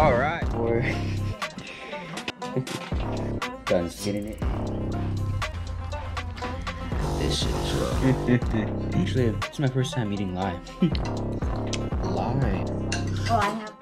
All right. boy. done getting it. This shit is rough. Actually, it's my first time eating live. Live. Oh, I have